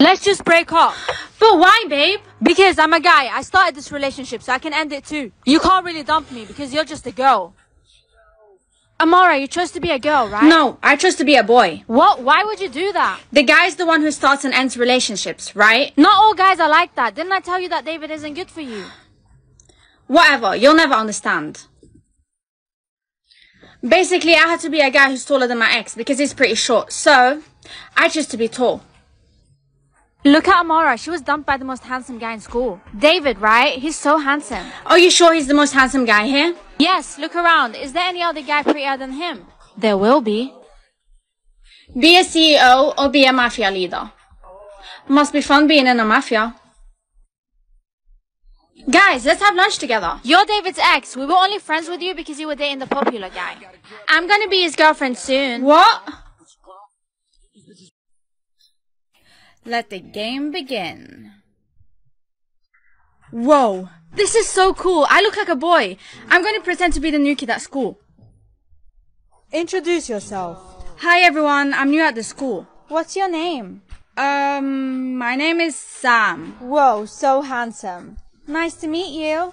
Let's just break up. But why, babe? Because I'm a guy. I started this relationship, so I can end it too. You can't really dump me because you're just a girl. Amara, you chose to be a girl, right? No, I chose to be a boy. What? Why would you do that? The guy's the one who starts and ends relationships, right? Not all guys are like that. Didn't I tell you that David isn't good for you? Whatever, you'll never understand. Basically, I had to be a guy who's taller than my ex because he's pretty short, so I chose to be tall. Look at Amara. She was dumped by the most handsome guy in school. David, right? He's so handsome. Are you sure he's the most handsome guy here? Yes, look around. Is there any other guy prettier than him? There will be. Be a CEO or be a mafia leader. Must be fun being in a mafia. Guys, let's have lunch together. You're David's ex. We were only friends with you because you were dating the popular guy. I'm gonna be his girlfriend soon. What? Let the game begin. Whoa, this is so cool. I look like a boy. I'm going to pretend to be the new kid at school. Introduce yourself. Hi everyone, I'm new at the school. What's your name? Um, my name is Sam. Whoa, so handsome. Nice to meet you.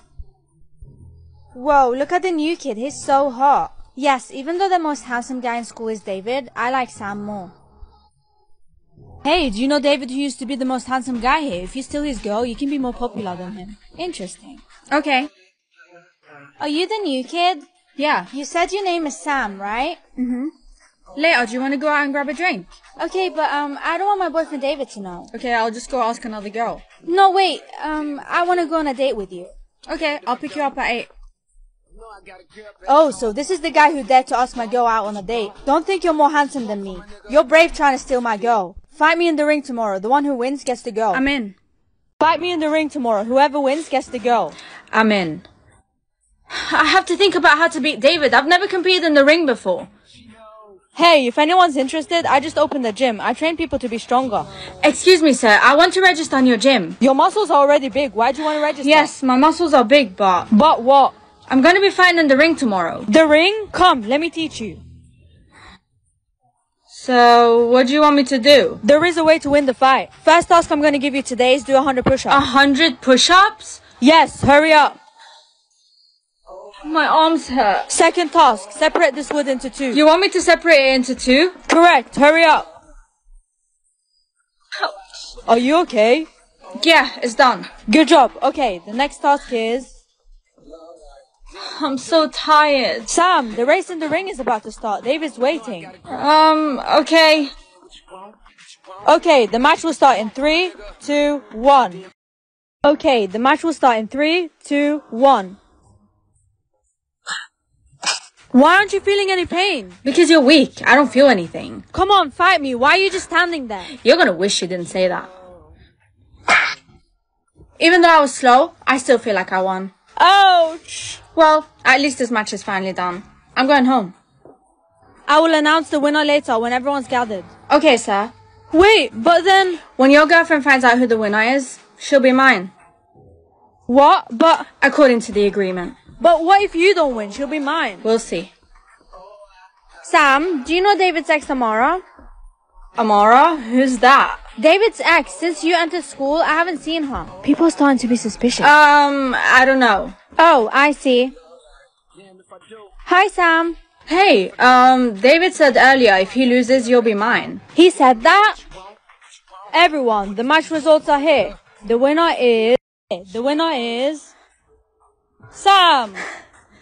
Whoa, look at the new kid. He's so hot. Yes, even though the most handsome guy in school is David, I like Sam more. Hey, do you know David who used to be the most handsome guy here? If you steal his girl, you can be more popular than him. Interesting. Okay. Are you the new kid? Yeah. You said your name is Sam, right? Mm-hmm. Later, do you want to go out and grab a drink? Okay, but um, I don't want my boyfriend David to know. Okay, I'll just go ask another girl. No, wait. Um, I want to go on a date with you. Okay, I'll pick you up at 8. Oh, so this is the guy who dared to ask my girl out on a date. Don't think you're more handsome than me. You're brave trying to steal my girl. Fight me in the ring tomorrow. The one who wins gets the girl. I'm in. Fight me in the ring tomorrow. Whoever wins gets the girl. I'm in. I have to think about how to beat David. I've never competed in the ring before. Hey, if anyone's interested, I just opened a gym. I train people to be stronger. Excuse me, sir. I want to register on your gym. Your muscles are already big. Why do you want to register? Yes, my muscles are big, but But what? I'm going to be fighting in the ring tomorrow. The ring? Come, let me teach you. So, what do you want me to do? There is a way to win the fight. First task I'm going to give you today is do 100 push-ups. hundred push-ups? Yes, hurry up. My arms hurt. Second task, separate this wood into two. You want me to separate it into two? Correct, hurry up. Are you okay? Yeah, it's done. Good job. Okay, the next task is... I'm so tired. Sam, the race in the ring is about to start. David's waiting. Um, okay. Okay, the match will start in three, two, one. Okay, the match will start in three, two, one. Why aren't you feeling any pain? Because you're weak. I don't feel anything. Come on, fight me. Why are you just standing there? You're gonna wish you didn't say that. Even though I was slow, I still feel like I won. Ouch! Well, at least this match is finally done. I'm going home. I will announce the winner later when everyone's gathered. Okay, sir. Wait, but then... When your girlfriend finds out who the winner is, she'll be mine. What? But... According to the agreement. But what if you don't win? She'll be mine. We'll see. Sam, do you know David's ex Amara? Amara? Who's that? David's ex. Since you entered school, I haven't seen her. People are starting to be suspicious. Um, I don't know. oh, I see. Hi, Sam. Hey, um, David said earlier if he loses, you'll be mine. He said that? Everyone, the match results are here. The winner is... The winner is... Sam!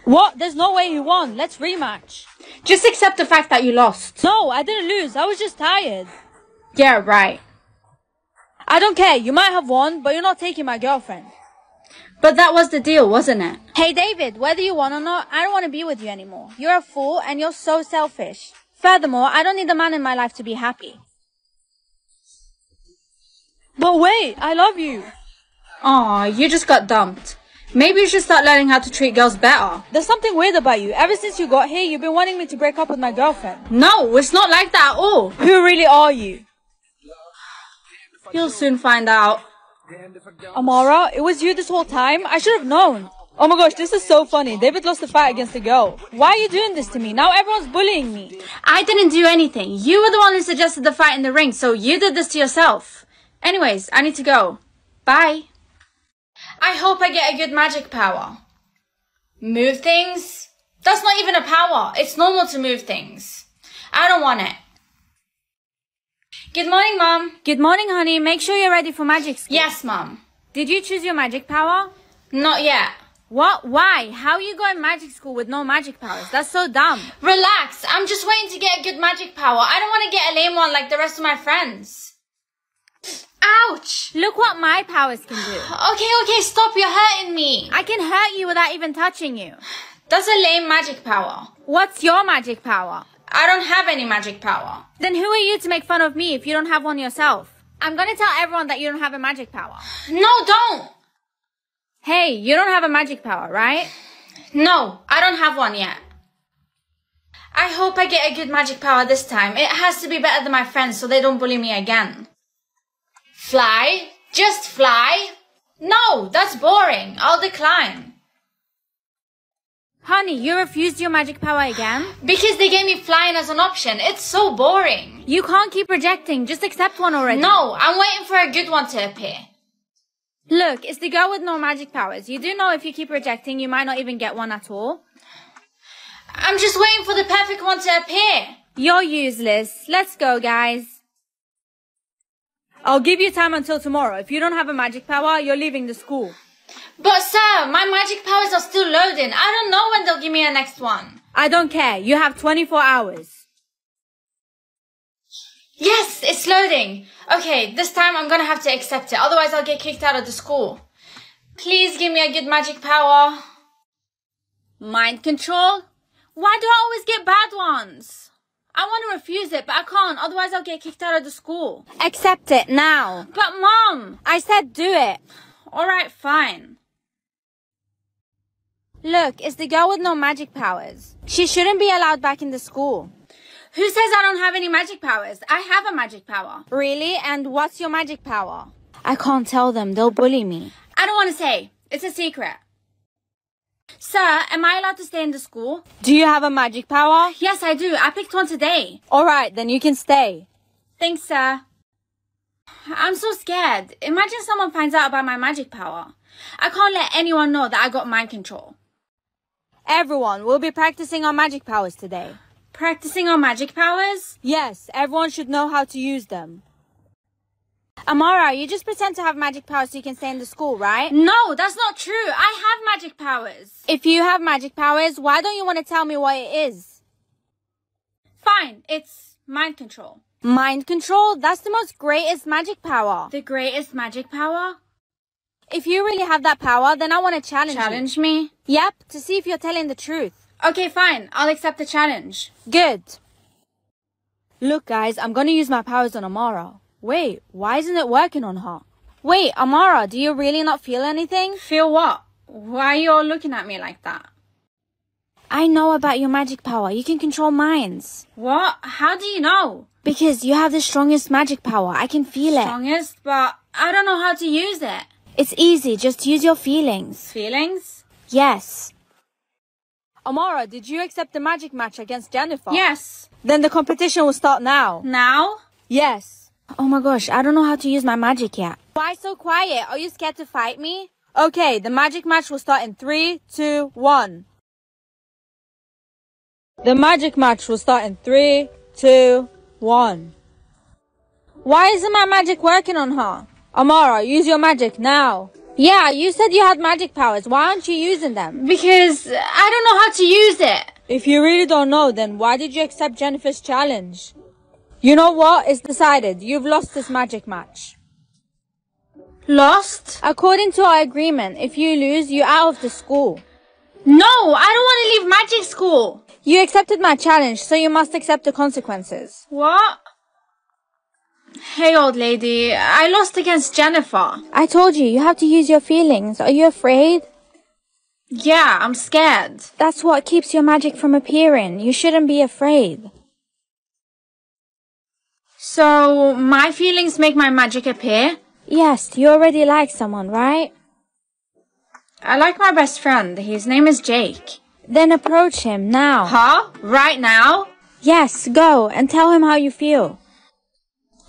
What? There's no way you won. Let's rematch. Just accept the fact that you lost. No, I didn't lose. I was just tired. Yeah, right. I don't care. You might have won, but you're not taking my girlfriend. But that was the deal, wasn't it? Hey, David, whether you won or not, I don't want to be with you anymore. You're a fool and you're so selfish. Furthermore, I don't need a man in my life to be happy. But wait, I love you. Aw, you just got dumped. Maybe you should start learning how to treat girls better. There's something weird about you. Ever since you got here, you've been wanting me to break up with my girlfriend. No, it's not like that at all. Who really are you? You'll soon find out. Amara, it was you this whole time? I should have known. Oh my gosh, this is so funny. David lost the fight against a girl. Why are you doing this to me? Now everyone's bullying me. I didn't do anything. You were the one who suggested the fight in the ring, so you did this to yourself. Anyways, I need to go. Bye. I hope I get a good magic power. Move things? That's not even a power. It's normal to move things. I don't want it. Good morning, Mom. Good morning, honey. Make sure you're ready for magic school. Yes, Mom. Did you choose your magic power? Not yet. What? Why? How are you going magic school with no magic powers? That's so dumb. Relax. I'm just waiting to get a good magic power. I don't want to get a lame one like the rest of my friends. Ouch! Look what my powers can do. Okay, okay, stop. You're hurting me. I can hurt you without even touching you. That's a lame magic power. What's your magic power? I don't have any magic power. Then who are you to make fun of me if you don't have one yourself? I'm gonna tell everyone that you don't have a magic power. No, don't. Hey, you don't have a magic power, right? No, I don't have one yet. I hope I get a good magic power this time. It has to be better than my friends so they don't bully me again. Fly? Just fly? No, that's boring. I'll decline. Honey, you refused your magic power again? Because they gave me flying as an option. It's so boring. You can't keep rejecting. Just accept one already. No, I'm waiting for a good one to appear. Look, it's the girl with no magic powers. You do know if you keep rejecting, you might not even get one at all. I'm just waiting for the perfect one to appear. You're useless. Let's go, guys. I'll give you time until tomorrow. If you don't have a magic power, you're leaving the school. But sir, my magic powers are still loading. I don't know when they'll give me a next one. I don't care. You have 24 hours. Yes, it's loading. Okay, this time I'm gonna have to accept it. Otherwise I'll get kicked out of the school. Please give me a good magic power. Mind control? Why do I always get bad ones? I want to refuse it, but I can't. Otherwise I'll get kicked out of the school. Accept it now. But mom! I said do it. Alright, fine. Look, it's the girl with no magic powers. She shouldn't be allowed back in the school. Who says I don't have any magic powers? I have a magic power. Really? And what's your magic power? I can't tell them. They'll bully me. I don't want to say. It's a secret. Sir, am I allowed to stay in the school? Do you have a magic power? Yes, I do. I picked one today. Alright, then you can stay. Thanks, sir. I'm so scared. Imagine someone finds out about my magic power. I can't let anyone know that I got mind control. Everyone, we'll be practicing our magic powers today. Practicing our magic powers? Yes, everyone should know how to use them. Amara, you just pretend to have magic powers so you can stay in the school, right? No, that's not true. I have magic powers. If you have magic powers, why don't you want to tell me what it is? Fine, it's mind control. Mind control? That's the most greatest magic power. The greatest magic power? If you really have that power, then I want to challenge you. Challenge you. me? Yep, to see if you're telling the truth. Okay, fine. I'll accept the challenge. Good. Look, guys, I'm gonna use my powers on Amara. Wait, why isn't it working on her? Wait, Amara, do you really not feel anything? Feel what? Why are you all looking at me like that? I know about your magic power. You can control minds. What? How do you know? Because you have the strongest magic power. I can feel it. Strongest, but I don't know how to use it. It's easy. Just use your feelings. Feelings? Yes. Amara, did you accept the magic match against Jennifer? Yes. Then the competition will start now. Now? Yes. Oh my gosh, I don't know how to use my magic yet. Why so quiet? Are you scared to fight me? Okay, the magic match will start in three, two, one. The magic match will start in three, two, one. Why isn't my magic working on her? Amara, use your magic now. Yeah, you said you had magic powers. Why aren't you using them? Because I don't know how to use it. If you really don't know, then why did you accept Jennifer's challenge? You know what? It's decided. You've lost this magic match. Lost? According to our agreement, if you lose, you're out of the school. No, I don't want to leave magic school. You accepted my challenge, so you must accept the consequences. What? Hey, old lady, I lost against Jennifer. I told you, you have to use your feelings. Are you afraid? Yeah, I'm scared. That's what keeps your magic from appearing. You shouldn't be afraid. So, my feelings make my magic appear? Yes, you already like someone, right? I like my best friend. His name is Jake. Then approach him now. Huh? Right now? Yes, go and tell him how you feel.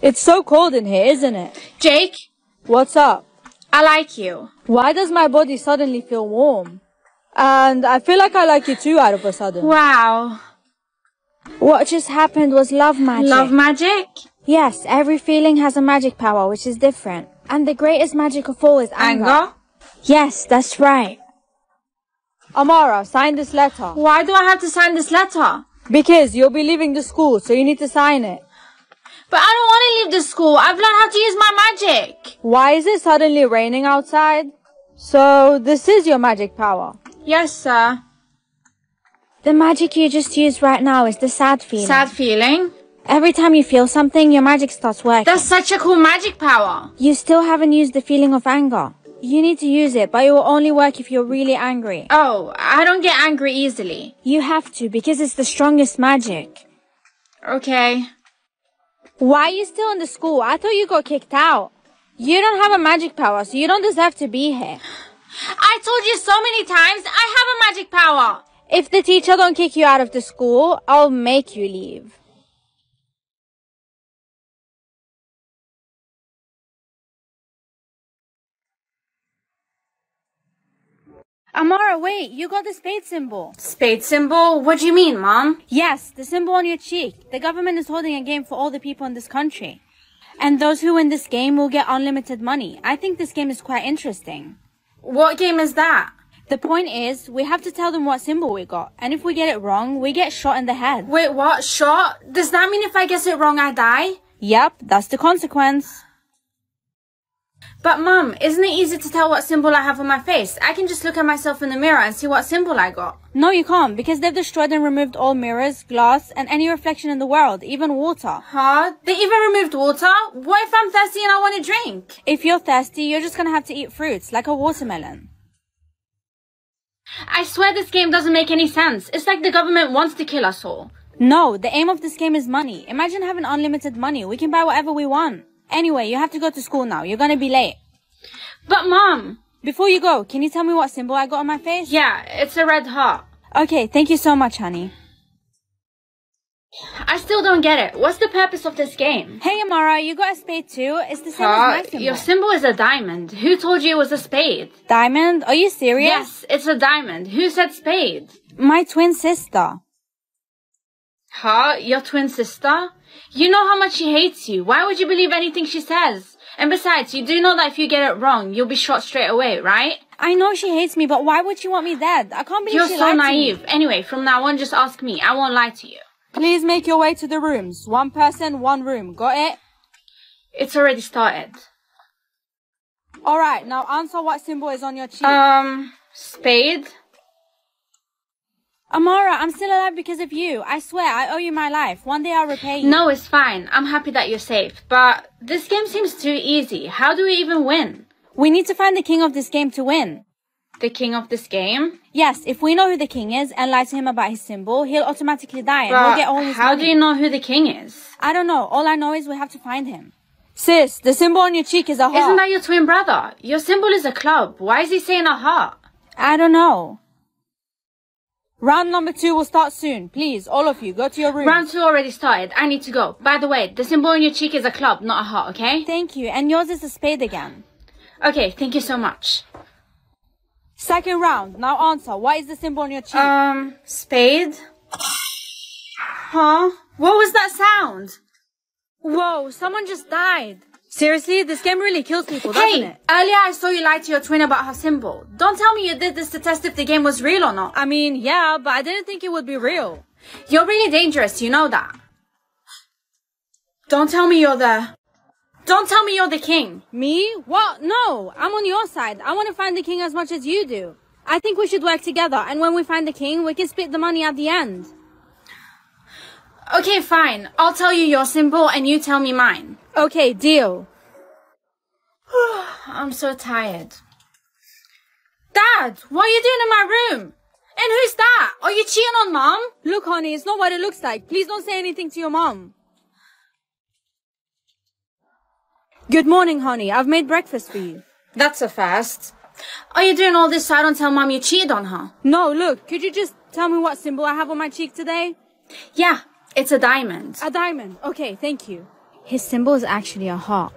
It's so cold in here, isn't it? Jake, What's up? I like you. Why does my body suddenly feel warm? And I feel like I like you too out of a sudden. Wow. What just happened was love magic. Love magic? Yes, every feeling has a magic power which is different. And the greatest magic of all is anger. Anger? Yes, that's right. Amara, sign this letter. Why do I have to sign this letter? Because you'll be leaving the school, so you need to sign it. But I don't want to leave the school. I've learned how to use my magic. Why is it suddenly raining outside? So, this is your magic power. Yes, sir. The magic you just used right now is the sad feeling. Sad feeling. Every time you feel something, your magic starts working. That's such a cool magic power. You still haven't used the feeling of anger. You need to use it, but it will only work if you're really angry. Oh, I don't get angry easily. You have to, because it's the strongest magic. Okay. Why are you still in the school? I thought you got kicked out. You don't have a magic power, so you don't deserve to be here. I told you so many times I have a magic power. If the teacher don't kick you out of the school, I'll make you leave. Amara, wait, you got the spade symbol. Spade symbol? What do you mean, Mom? Yes, the symbol on your cheek. The government is holding a game for all the people in this country. And those who win this game will get unlimited money. I think this game is quite interesting. What game is that? The point is, we have to tell them what symbol we got. And if we get it wrong, we get shot in the head. Wait, what? Shot? Does that mean if I guess it wrong, I die? Yep, that's the consequence. But Mom, isn't it easy to tell what symbol I have on my face? I can just look at myself in the mirror and see what symbol I got. No, you can't, because they've destroyed and removed all mirrors, glass, and any reflection in the world, even water. Huh? They even removed water? What if I'm thirsty and I want to drink? If you're thirsty, you're just gonna have to eat fruits, like a watermelon. I swear this game doesn't make any sense. It's like the government wants to kill us all. No, the aim of this game is money. Imagine having unlimited money. We can buy whatever we want. Anyway, you have to go to school now. You're gonna be late. But Mom! Before you go, can you tell me what symbol I got on my face? Yeah, it's a red heart. Okay, thank you so much, honey. I still don't get it. What's the purpose of this game? Hey, Amara, you got a spade too? It's the same as my symbol. Your symbol is a diamond. Who told you it was a spade? Diamond? Are you serious? Yes, it's a diamond. Who said spade? My twin sister. Huh? Your twin sister? You know how much she hates you. Why would you believe anything she says? And besides, you do know that if you get it wrong, you'll be shot straight away, right? I know she hates me, but why would she want me dead? I can't believe You're she so lied naive. to me. Anyway, from now on, just ask me. I won't lie to you. Please make your way to the rooms. One person, one room. Got it? It's already started. Alright, now answer what symbol is on your cheek. Um, spade? Amara, I'm still alive because of you. I swear, I owe you my life. One day I'll repay you. No, it's fine. I'm happy that you're safe. But this game seems too easy. How do we even win? We need to find the king of this game to win. The king of this game? Yes, if we know who the king is and lie to him about his symbol, he'll automatically die and we'll get all his how money. do you know who the king is? I don't know. All I know is we have to find him. Sis, the symbol on your cheek is a heart. Isn't that your twin brother? Your symbol is a club. Why is he saying a heart? I don't know. Round number two will start soon. Please, all of you, go to your room. Round two already started. I need to go. By the way, the symbol on your cheek is a club, not a heart, okay? Thank you. And yours is a spade again. Okay, thank you so much. Second round. Now answer. What is the symbol on your cheek? Um, spade? Huh? What was that sound? Whoa, someone just died. Seriously, this game really kills people, doesn't Hey, it? earlier I saw you lie to your twin about her symbol. Don't tell me you did this to test if the game was real or not. I mean, yeah, but I didn't think it would be real. You're really dangerous, you know that. Don't tell me you're the... Don't tell me you're the king. Me? What? No, I'm on your side. I want to find the king as much as you do. I think we should work together, and when we find the king, we can split the money at the end. Okay, fine. I'll tell you your symbol and you tell me mine. Okay, deal. I'm so tired. Dad, what are you doing in my room? And who's that? Are you cheating on mom? Look, honey, it's not what it looks like. Please don't say anything to your mom. Good morning, honey. I've made breakfast for you. That's a fast. Are you doing all this so I don't tell mom you cheated on her? No, look, could you just tell me what symbol I have on my cheek today? Yeah, it's a diamond. A diamond. Okay, thank you. His symbol is actually a heart.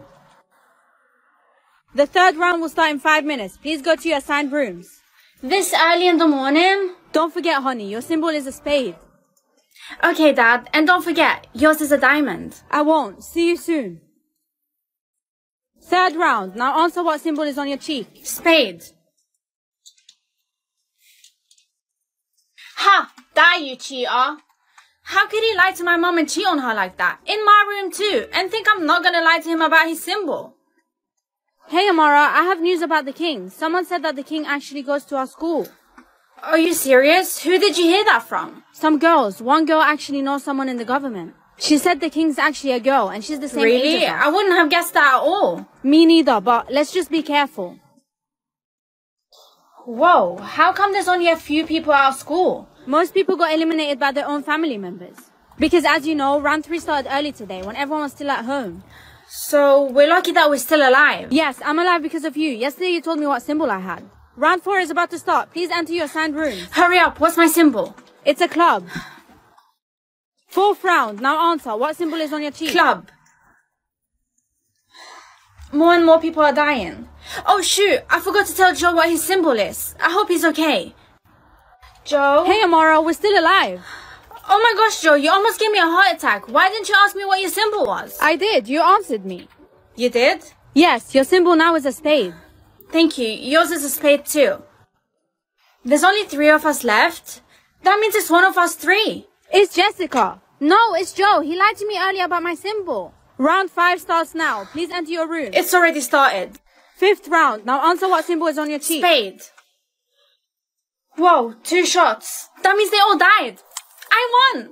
The third round will start in five minutes. Please go to your assigned rooms. This early in the morning? Don't forget, honey, your symbol is a spade. Okay, Dad, and don't forget, yours is a diamond. I won't. See you soon. Third round. Now answer what symbol is on your cheek. Spade. Ha! Die, you cheater! How could he lie to my mom and cheat on her like that? In my room too, and think I'm not gonna lie to him about his symbol. Hey, Amara, I have news about the king. Someone said that the king actually goes to our school. Are you serious? Who did you hear that from? Some girls. One girl actually knows someone in the government. She said the king's actually a girl, and she's the same age Really? as us. I wouldn't have guessed that at all. Me neither, but let's just be careful. Whoa, how come there's only a few people at our school? Most people got eliminated by their own family members. Because as you know, round three started early today when everyone was still at home. So we're lucky that we're still alive. Yes, I'm alive because of you. Yesterday you told me what symbol I had. Round four is about to start. Please enter your assigned rooms. Hurry up, what's my symbol? It's a club. Fourth round. Now answer. What symbol is on your cheek? Club. More and more people are dying. Oh shoot, I forgot to tell Joe what his symbol is. I hope he's okay. Joe? Hey, Amara, we're still alive. Oh my gosh, Joe, you almost gave me a heart attack. Why didn't you ask me what your symbol was? I did. You answered me. You did? Yes, your symbol now is a spade. Thank you. Yours is a spade too. There's only three of us left. That means it's one of us three. It's Jessica. No, it's Joe. He lied to me earlier about my symbol. Round five starts now. Please enter your room. It's already started. Fifth round. Now answer what symbol is on your cheek. Spade. Whoa, two shots. That means they all died. I won.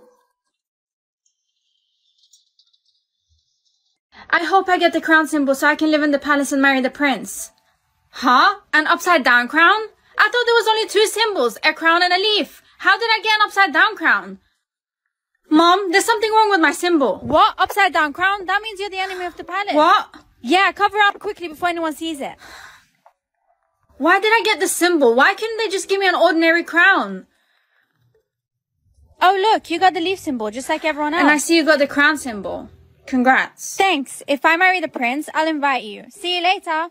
I hope I get the crown symbol so I can live in the palace and marry the prince. Huh? An upside down crown? I thought there was only two symbols, a crown and a leaf. How did I get an upside down crown? Mom, there's something wrong with my symbol. What? Upside down crown? That means you're the enemy of the palace. What? Yeah, cover up quickly before anyone sees it. Why did I get the symbol? Why couldn't they just give me an ordinary crown? Oh, look, you got the leaf symbol just like everyone else. And I see you got the crown symbol. Congrats. Thanks. If I marry the prince, I'll invite you. See you later.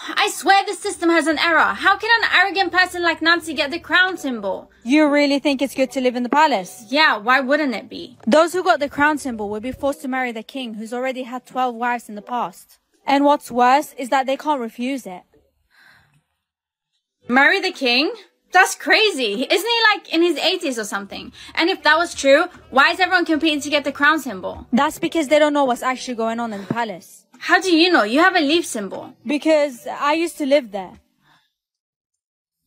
I swear the system has an error. How can an arrogant person like Nancy get the crown symbol? You really think it's good to live in the palace? Yeah, why wouldn't it be? Those who got the crown symbol will be forced to marry the king who's already had 12 wives in the past. And what's worse is that they can't refuse it. Marry the king? That's crazy. Isn't he like in his 80s or something? And if that was true, why is everyone competing to get the crown symbol? That's because they don't know what's actually going on in the palace. How do you know? You have a leaf symbol. Because I used to live there.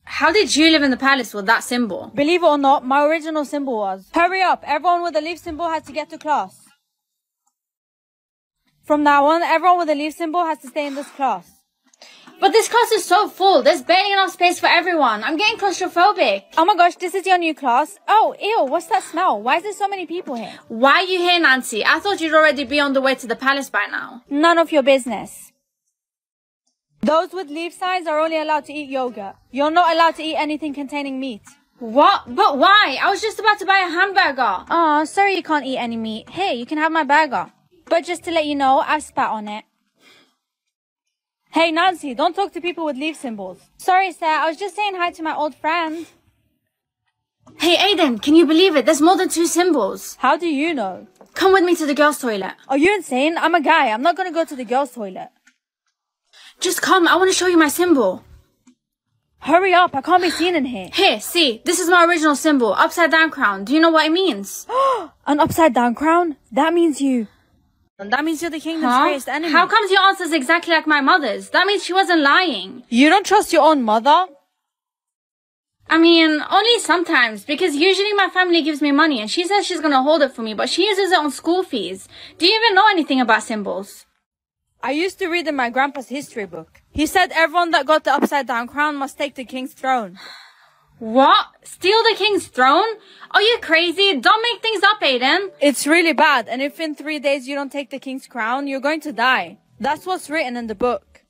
How did you live in the palace with that symbol? Believe it or not, my original symbol was. Hurry up, everyone with a leaf symbol has to get to class. From now on, everyone with a leaf symbol has to stay in this class. This class is so full. There's barely enough space for everyone. I'm getting claustrophobic. Oh my gosh, this is your new class? Oh, ew, what's that smell? Why is there so many people here? Why are you here, Nancy? I thought you'd already be on the way to the palace by now. None of your business. Those with leaf signs are only allowed to eat yogurt. You're not allowed to eat anything containing meat. What? But why? I was just about to buy a hamburger. Aw, sorry you can't eat any meat. Hey, you can have my burger. But just to let you know, I've spat on it. Hey, Nancy, don't talk to people with leaf symbols. Sorry, sir, I was just saying hi to my old friend. Hey, Aiden, can you believe it? There's more than two symbols. How do you know? Come with me to the girls' toilet. Are you insane? I'm a guy. I'm not gonna go to the girls' toilet. Just come. I want to show you my symbol. Hurry up, I can't be seen in here. Here, see. This is my original symbol. Upside down crown. Do you know what it means? An upside down crown? That means you. That means you're the kingdom's Huh? greatest enemy. How comes your answer's exactly like my mother's? That means she wasn't lying. You don't trust your own mother? I mean, only sometimes, because usually my family gives me money and she says she's gonna hold it for me, but she uses it on school fees. Do you even know anything about symbols? I used to read in my grandpa's history book. He said everyone that got the upside down crown must take the king's throne. What? Steal the king's throne? Are you crazy? Don't make things up, Aiden. It's really bad, and if in three days you don't take the king's crown, you're going to die. That's what's written in the book.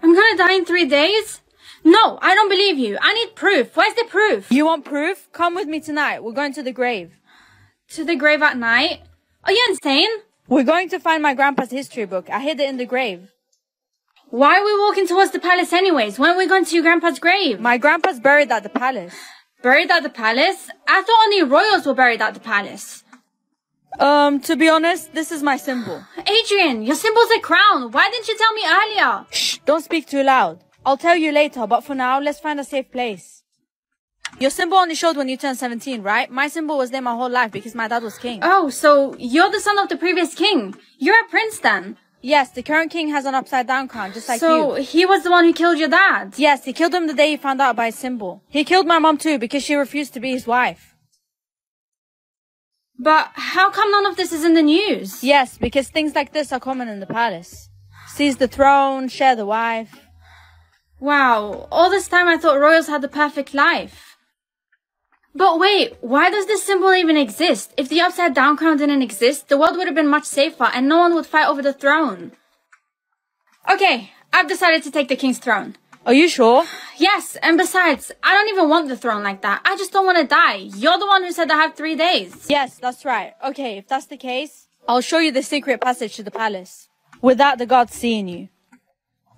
I'm gonna die in three days? No, I don't believe you. I need proof. Where's the proof? You want proof? Come with me tonight. We're going to the grave. To the grave at night? Are you insane? We're going to find my grandpa's history book. I hid it in the grave. Why are we walking towards the palace anyways? When are we going to your grandpa's grave? My grandpa's buried at the palace. Buried at the palace? I thought only royals were buried at the palace. Um, to be honest, this is my symbol. Adrian, your symbol's a crown. Why didn't you tell me earlier? Shh, don't speak too loud. I'll tell you later, but for now, let's find a safe place. Your symbol only showed when you turned 17, right? My symbol was there my whole life because my dad was king. Oh, so you're the son of the previous king. You're a prince then. Yes, the current king has an upside down crown, just like so you. So he was the one who killed your dad? Yes, he killed him the day he found out by his symbol. He killed my mom too because she refused to be his wife. But how come none of this is in the news? Yes, because things like this are common in the palace. Seize the throne, share the wife. Wow, all this time I thought royals had the perfect life. But wait, why does this symbol even exist? If the upside down crown didn't exist, the world would have been much safer and no one would fight over the throne. Okay, I've decided to take the king's throne. Are you sure? Yes, and besides, I don't even want the throne like that. I just don't want to die. You're the one who said I have three days. Yes, that's right. Okay, if that's the case, I'll show you the secret passage to the palace. Without the gods seeing you.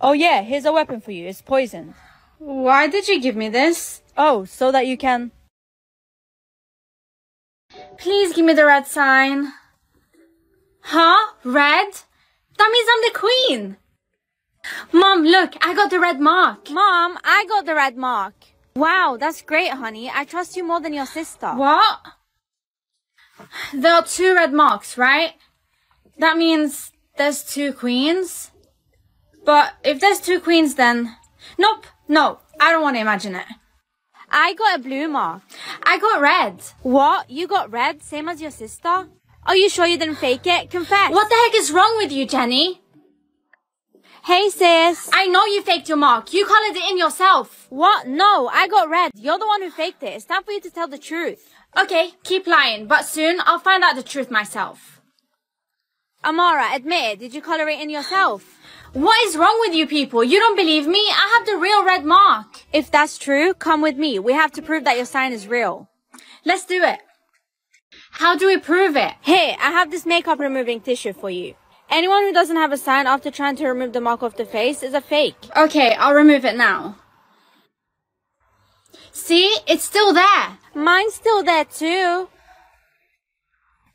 Oh yeah, here's a weapon for you. It's poison. Why did you give me this? Oh, so that you can... Please give me the red sign. Huh? Red? That means I'm the queen. Mom, look, I got the red mark. Mom, I got the red mark. Wow, that's great, honey. I trust you more than your sister. What? There are two red marks, right? That means there's two queens. But if there's two queens, then... Nope, no, I don't want to imagine it. I got a blue mark. I got red. What? You got red, same as your sister? Are you sure you didn't fake it? Confess. What the heck is wrong with you, Jenny? Hey, sis. I know you faked your mark. You colored it in yourself. What? No, I got red. You're the one who faked it. It's time for you to tell the truth. Okay, keep lying, but soon I'll find out the truth myself. Amara, admit it. Did you color it in yourself? What is wrong with you people? You don't believe me? I have the real red mark. If that's true, come with me. We have to prove that your sign is real. Let's do it. How do we prove it? Here, I have this makeup removing tissue for you. Anyone who doesn't have a sign after trying to remove the mark off the face is a fake. Okay, I'll remove it now. See? It's still there. Mine's still there too.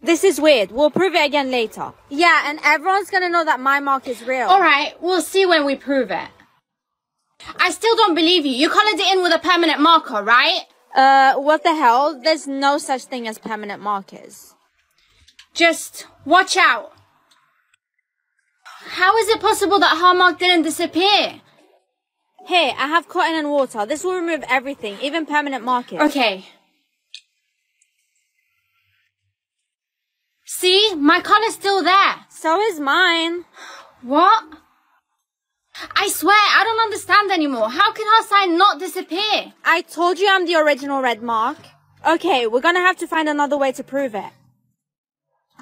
This is weird. We'll prove it again later. Yeah, and everyone's gonna know that my mark is real. Alright, we'll see when we prove it. I still don't believe you. You colored it in with a permanent marker, right? Uh, what the hell? There's no such thing as permanent markers. Just watch out. How is it possible that her mark didn't disappear? Here, I have cotton and water. This will remove everything, even permanent markers. Okay. See? My color's still there. So is mine. What? I swear, I don't understand anymore. How can her sign not disappear? I told you I'm the original red mark. Okay, we're gonna have to find another way to prove it.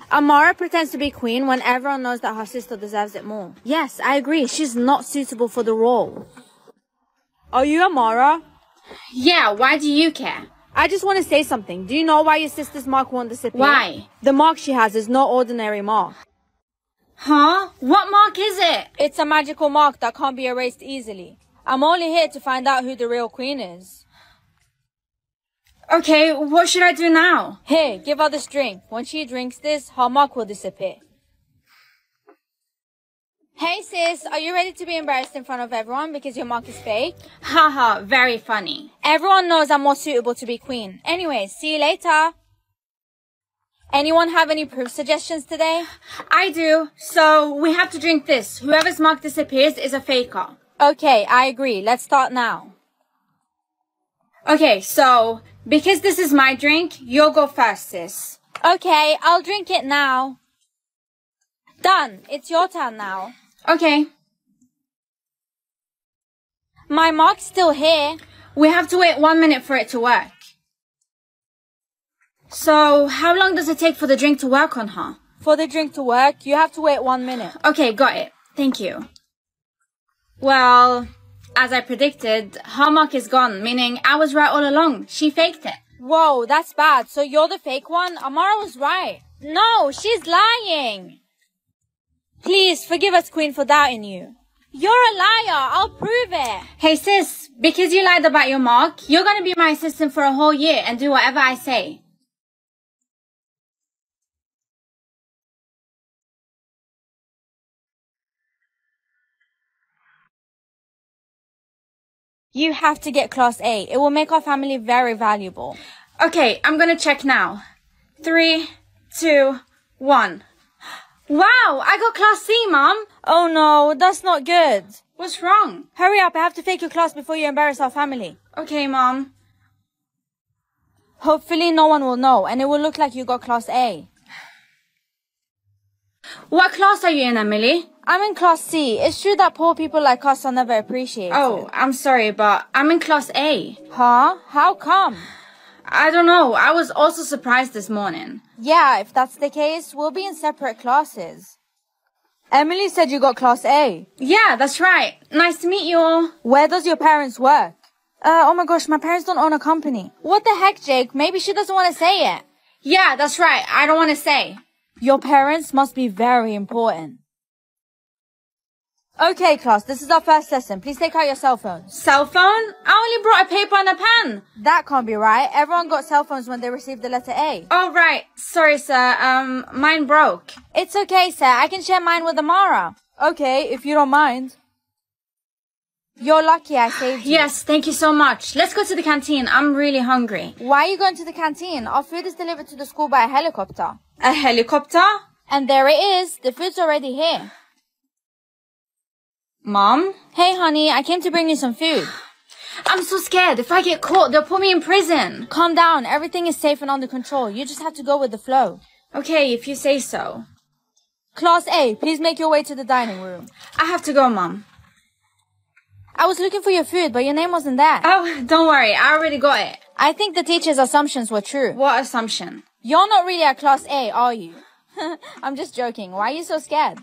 Amara pretends to be queen when everyone knows that her sister deserves it more. Yes, I agree. She's not suitable for the role. Are you Amara? Yeah, why do you care? I just want to say something. Do you know why your sister's mark won't disappear? Why? The mark she has is no ordinary mark. Huh? What mark is it? It's a magical mark that can't be erased easily. I'm only here to find out who the real queen is. Okay, what should I do now? Here, give her this drink. When she drinks this, her mark will disappear. Hey sis, are you ready to be embarrassed in front of everyone because your mark is fake? Haha, very funny. Everyone knows I'm more suitable to be queen. Anyways, see you later. Anyone have any proof suggestions today? I do. So we have to drink this. Whoever's mark disappears is a faker. Okay, I agree. Let's start now. Okay, so because this is my drink, you'll go first, sis. Okay, I'll drink it now. Done. It's your turn now. Okay. My mark's still here. We have to wait one minute for it to work. So, how long does it take for the drink to work on her? For the drink to work, you have to wait one minute. Okay, got it. Thank you. Well, as I predicted, her mark is gone, meaning I was right all along. She faked it. Whoa, that's bad. So you're the fake one? Amara was right. No, she's lying. Please forgive us, Queen, for doubting you. You're a liar. I'll prove it. Hey sis, because you lied about your mark, you're gonna be my assistant for a whole year and do whatever I say. You have to get class A. It will make our family very valuable. Okay, I'm gonna check now. Three, two, one. Wow, I got class C, mom. Oh no, that's not good. What's wrong? Hurry up, I have to fake your class before you embarrass our family. Okay, mom. Hopefully no one will know and it will look like you got class A. What class are you in, Emily? I'm in class C. It's true that poor people like us are never appreciated. Oh, I'm sorry, but I'm in class A. Huh? How come? I don't know. I was also surprised this morning. Yeah, if that's the case, we'll be in separate classes. Emily said you got class A. Yeah, that's right. Nice to meet you all. Where does your parents work? Uh, oh my gosh, my parents don't own a company. What the heck, Jake? Maybe she doesn't want to say it. Yeah, that's right. I don't want to say. Your parents must be very important. Okay, class, this is our first lesson. Please take out your cell phones. Cell phone? I only brought a paper and a pen. That can't be right. Everyone got cell phones when they received the letter A. Oh, right. Sorry, sir. Um, mine broke. It's okay, sir. I can share mine with Amara. Okay, if you don't mind. You're lucky I saved you. Yes, thank you so much. Let's go to the canteen. I'm really hungry. Why are you going to the canteen? Our food is delivered to the school by a helicopter. A helicopter? And there it is. The food's already here. Mom? Hey, honey, I came to bring you some food. I'm so scared. If I get caught, they'll put me in prison. Calm down. Everything is safe and under control. You just have to go with the flow. Okay, if you say so. Class A, please make your way to the dining room. I have to go, Mom. I was looking for your food, but your name wasn't there. Oh, don't worry. I already got it. I think the teacher's assumptions were true. What assumption? You're not really at Class A, are you? I'm just joking. Why are you so scared?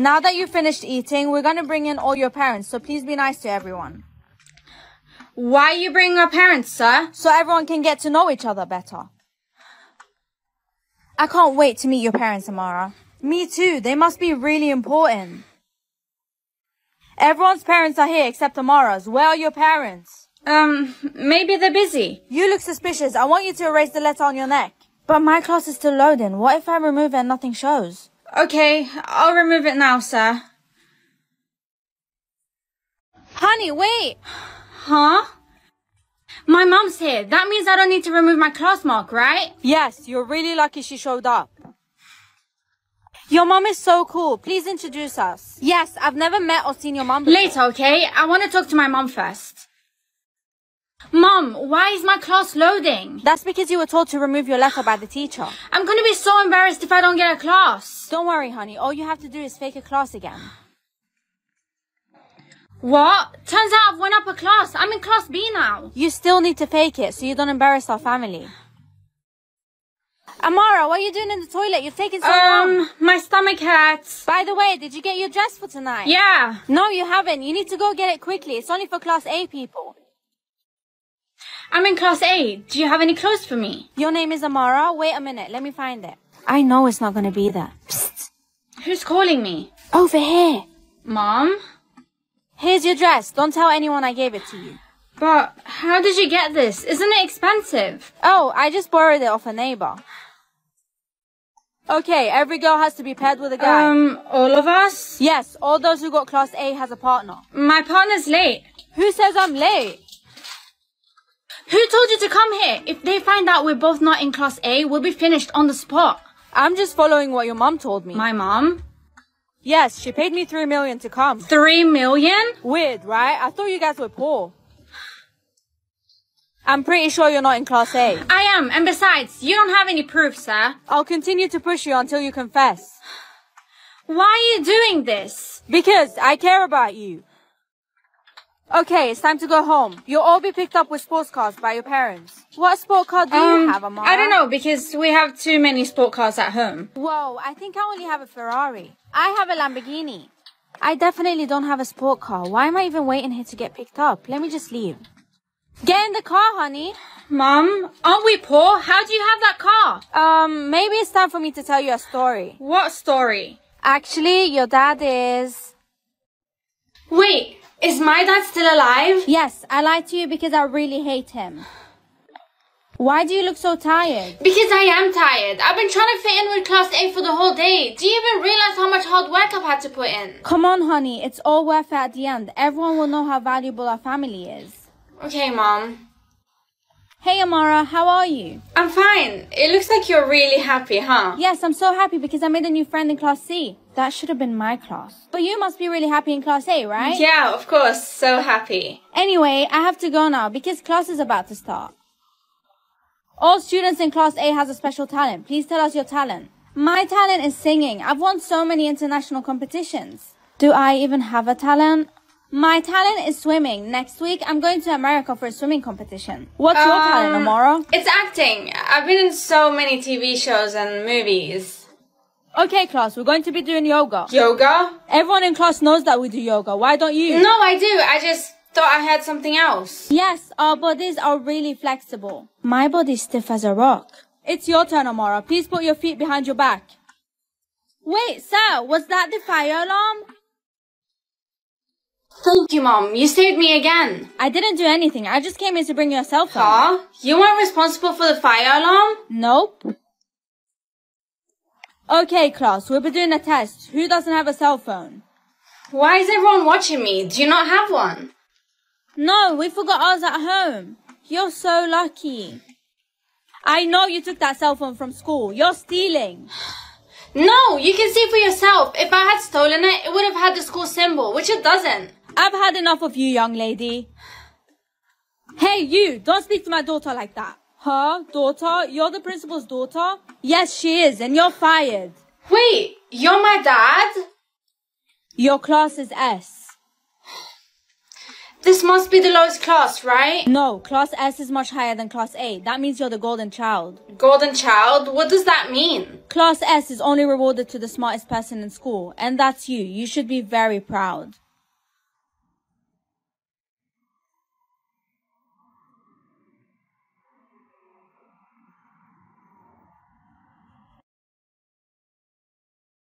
Now that you've finished eating, we're gonna bring in all your parents, so please be nice to everyone. Why are you bringing our parents, sir? So everyone can get to know each other better. I can't wait to meet your parents, Amara. Me too. They must be really important. Everyone's parents are here except Amara's. Where are your parents? Um, maybe they're busy. You look suspicious. I want you to erase the letter on your neck. But my class is still loading. What if I remove it and nothing shows? Okay, I'll remove it now, sir. Honey, wait! Huh? My mom's here. That means I don't need to remove my class mark, right? Yes, you're really lucky she showed up. Your mom is so cool. Please introduce us. Yes, I've never met or seen your mom before. Later, okay? I want to talk to my mom first. Mom, why is my class loading? That's because you were told to remove your letter by the teacher. I'm gonna be so embarrassed if I don't get a class. Don't worry, honey. All you have to do is fake a class again. What? Turns out I've went up a class. I'm in class B now. You still need to fake it so you don't embarrass our family. Amara, what are you doing in the toilet? You've taken so long. Um, my stomach hurts. By the way, did you get your dress for tonight? Yeah. No, you haven't. You need to go get it quickly. It's only for class A people. I'm in class A. Do you have any clothes for me? Your name is Amara? Wait a minute. Let me find it. I know it's not going to be there. Psst. Who's calling me? Over here. Mom? Here's your dress. Don't tell anyone I gave it to you. But how did you get this? Isn't it expensive? Oh, I just borrowed it off a neighbor. Okay, every girl has to be paired with a guy. Um, all of us? yes, all those who got class A has a partner. My partner's late. Who says I'm late? Who told you to come here? If they find out we're both not in class A, we'll be finished on the spot. I'm just following what your mom told me. My mom? yes, she paid me three million to come. Three million? Weird, right? I thought you guys were poor. I'm pretty sure you're not in class A. I am, and besides, you don't have any proof, sir. I'll continue to push you until you confess. Why are you doing this? Because I care about you. Okay, it's time to go home. You'll all be picked up with sports cars by your parents. What sport car do you have, Amara? Um, I don't know, because we have too many sport cars at home. Whoa, I think I only have a Ferrari. I have a Lamborghini. I definitely don't have a sport car. Why am I even waiting here to get picked up? Let me just leave. Get in the car, honey. Mom, aren't we poor? How do you have that car? Um, maybe it's time for me to tell you a story. What story? Actually, your dad is... Wait, is my dad still alive? Yes, I lied to you because I really hate him. Why do you look so tired? Because I am tired. I've been trying to fit in with class A for the whole day. Do you even realize how much hard work I've had to put in? Come on, honey. It's all worth it at the end. Everyone will know how valuable our family is. Okay, Mom. Hey, Amara, how are you? I'm fine. It looks like you're really happy, huh? Yes, I'm so happy because I made a new friend in Class C. That should have been my class. But you must be really happy in Class A, right? Yeah, of course. So happy. Anyway, I have to go now because class is about to start. All students in Class A has a special talent. Please tell us your talent. My talent is singing. I've won so many international competitions. Do I even have a talent? My talent is swimming. Next week, I'm going to America for a swimming competition. What's your talent, Um, Amara? It's acting. I've been in so many TV shows and movies. Okay, class, we're going to be doing yoga. Yoga? Everyone in class knows that we do yoga. Why don't you? No, I do. I just thought I had something else. Yes, our bodies are really flexible. My body's stiff as a rock. It's your turn, Amara. Please put your feet behind your back. Wait, sir, was that the fire alarm? Thank you, Mom. You saved me again. I didn't do anything. I just came in to bring you a cell phone. Huh? You weren't responsible for the fire alarm? Nope. Okay, class, we'll be doing a test. Who doesn't have a cell phone? Why is everyone watching me? Do you not have one? No, we forgot ours at home. You're so lucky. I know you took that cell phone from school. You're stealing. No, you can see for yourself. If I had stolen it, it would have had the school symbol, which it doesn't. I've had enough of you, young lady. Hey, you, don't speak to my daughter like that. Her daughter? You're the principal's daughter? Yes, she is, and you're fired. Wait, you're my dad? Your class is S. This must be the lowest class, right? No, class S is much higher than class A. That means you're the golden child. Golden child? What does that mean? Class S is only rewarded to the smartest person in school, and that's you. You should be very proud.